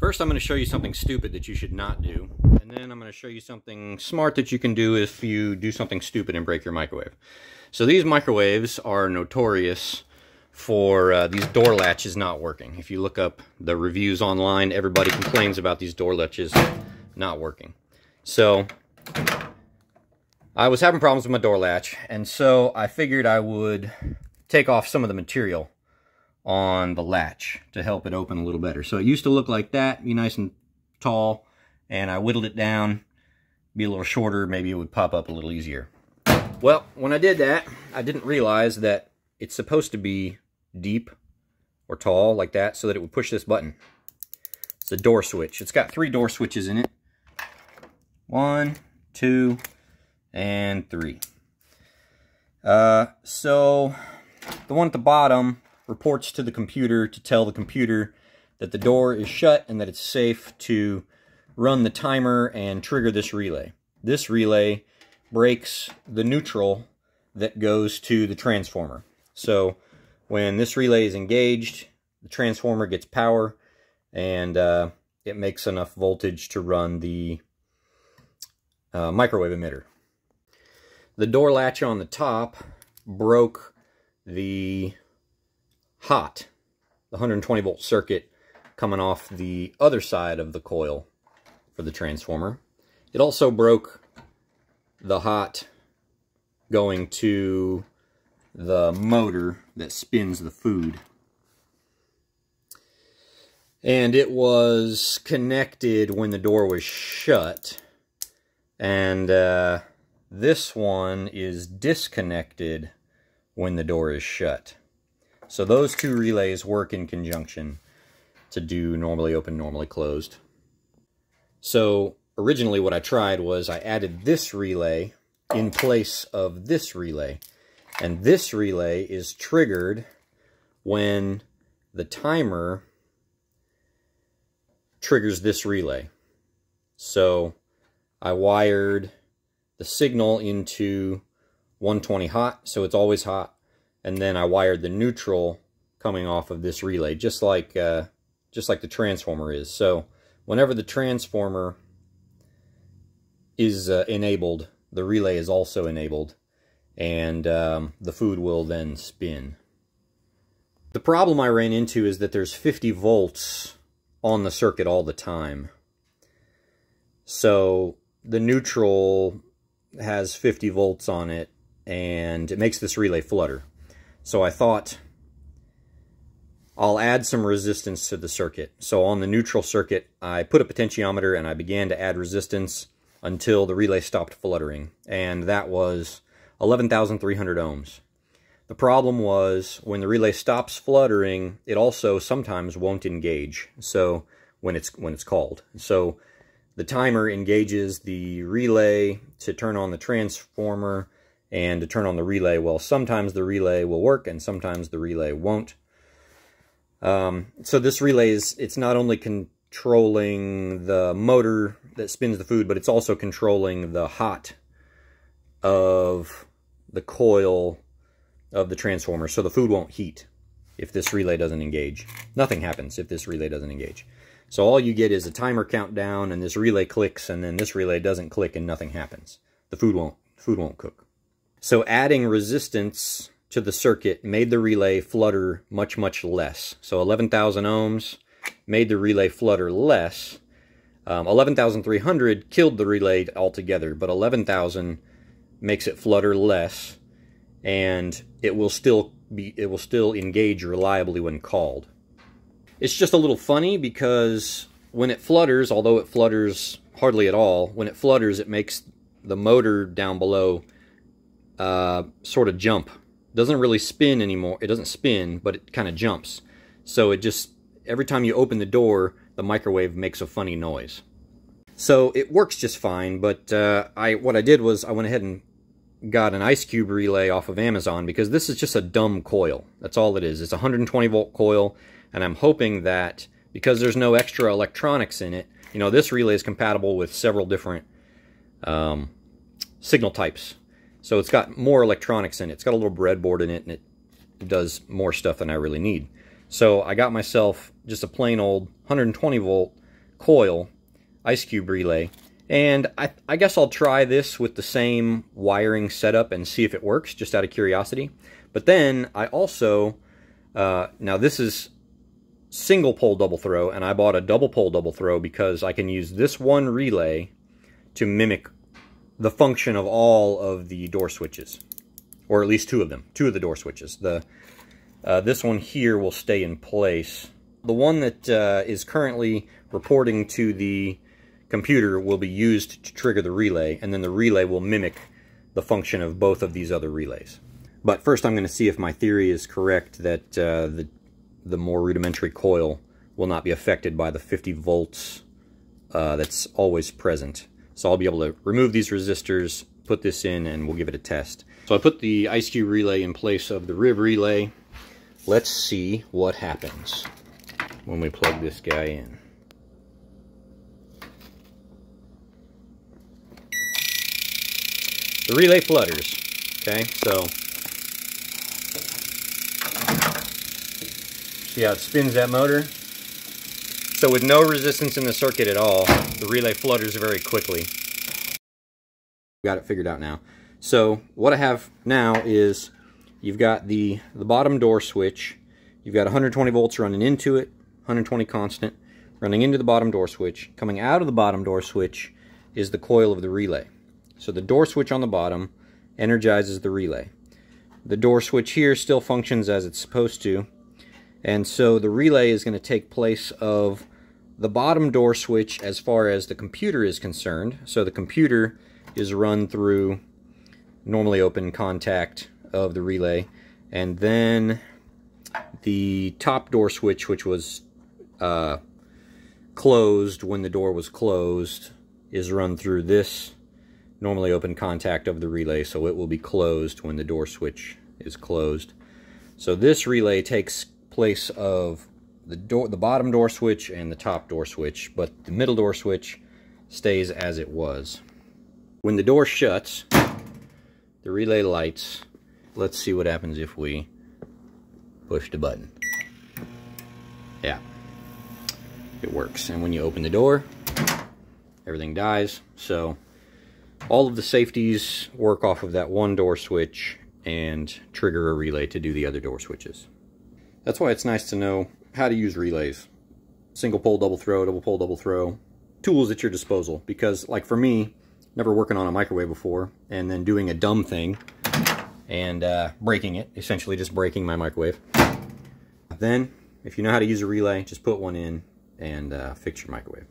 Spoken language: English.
First, I'm going to show you something stupid that you should not do. And then I'm going to show you something smart that you can do if you do something stupid and break your microwave. So these microwaves are notorious for uh, these door latches not working. If you look up the reviews online, everybody complains about these door latches not working. So I was having problems with my door latch, and so I figured I would take off some of the material on the latch to help it open a little better. So it used to look like that, be nice and tall, and I whittled it down, be a little shorter, maybe it would pop up a little easier. Well, when I did that, I didn't realize that it's supposed to be deep or tall like that so that it would push this button. It's a door switch. It's got three door switches in it. One, two, and three. Uh, so the one at the bottom reports to the computer to tell the computer that the door is shut and that it's safe to run the timer and trigger this relay. This relay breaks the neutral that goes to the transformer. So when this relay is engaged, the transformer gets power and uh, it makes enough voltage to run the uh, microwave emitter. The door latch on the top broke the hot, the 120 volt circuit coming off the other side of the coil for the transformer. It also broke the hot going to the motor that spins the food. And it was connected when the door was shut. And uh, this one is disconnected when the door is shut. So those two relays work in conjunction to do normally open, normally closed. So originally what I tried was I added this relay in place of this relay. And this relay is triggered when the timer triggers this relay. So I wired the signal into 120 hot, so it's always hot and then I wired the neutral coming off of this relay, just like uh, just like the transformer is. So whenever the transformer is uh, enabled, the relay is also enabled, and um, the food will then spin. The problem I ran into is that there's 50 volts on the circuit all the time. So the neutral has 50 volts on it, and it makes this relay flutter. So I thought I'll add some resistance to the circuit. So on the neutral circuit, I put a potentiometer and I began to add resistance until the relay stopped fluttering. And that was 11,300 ohms. The problem was when the relay stops fluttering, it also sometimes won't engage. So when it's when it's called. So the timer engages the relay to turn on the transformer and to turn on the relay. Well, sometimes the relay will work and sometimes the relay won't. Um, so this relay is, it's not only controlling the motor that spins the food, but it's also controlling the hot of the coil of the transformer. So the food won't heat if this relay doesn't engage. Nothing happens if this relay doesn't engage. So all you get is a timer countdown and this relay clicks and then this relay doesn't click and nothing happens. The food won't, food won't cook. So adding resistance to the circuit made the relay flutter much, much less. So 11,000 ohms made the relay flutter less. Um, 11,300 killed the relay altogether, but 11,000 makes it flutter less, and it will still be it will still engage reliably when called. It's just a little funny because when it flutters, although it flutters hardly at all, when it flutters, it makes the motor down below uh, sort of jump. Doesn't really spin anymore. It doesn't spin, but it kind of jumps. So it just, every time you open the door, the microwave makes a funny noise. So it works just fine, but uh, I what I did was I went ahead and got an ice cube relay off of Amazon because this is just a dumb coil. That's all it is. It's a 120 volt coil, and I'm hoping that because there's no extra electronics in it, you know, this relay is compatible with several different um, signal types. So it's got more electronics in it. It's got a little breadboard in it, and it does more stuff than I really need. So I got myself just a plain old 120 volt coil ice cube relay. And I, I guess I'll try this with the same wiring setup and see if it works, just out of curiosity. But then I also, uh, now this is single pole double throw, and I bought a double pole double throw because I can use this one relay to mimic the function of all of the door switches, or at least two of them, two of the door switches. The uh, This one here will stay in place. The one that uh, is currently reporting to the computer will be used to trigger the relay, and then the relay will mimic the function of both of these other relays. But first I'm going to see if my theory is correct that uh, the, the more rudimentary coil will not be affected by the 50 volts uh, that's always present. So I'll be able to remove these resistors, put this in, and we'll give it a test. So I put the ice cube relay in place of the RIB relay. Let's see what happens when we plug this guy in. The relay flutters, okay? So, see how it spins that motor? So with no resistance in the circuit at all, the relay flutters very quickly. Got it figured out now. So what I have now is you've got the, the bottom door switch. You've got 120 volts running into it, 120 constant, running into the bottom door switch. Coming out of the bottom door switch is the coil of the relay. So the door switch on the bottom energizes the relay. The door switch here still functions as it's supposed to. And so the relay is going to take place of the bottom door switch as far as the computer is concerned. So the computer is run through normally open contact of the relay. And then the top door switch, which was uh, closed when the door was closed, is run through this normally open contact of the relay, so it will be closed when the door switch is closed. So this relay takes place of the door, the bottom door switch and the top door switch, but the middle door switch stays as it was. When the door shuts, the relay lights. Let's see what happens if we push the button. Yeah, it works. And when you open the door, everything dies. So all of the safeties work off of that one door switch and trigger a relay to do the other door switches. That's why it's nice to know how to use relays. Single pole, double throw, double pole, double throw. Tools at your disposal. Because, like for me, never working on a microwave before, and then doing a dumb thing and uh, breaking it, essentially just breaking my microwave. Then, if you know how to use a relay, just put one in and uh, fix your microwave.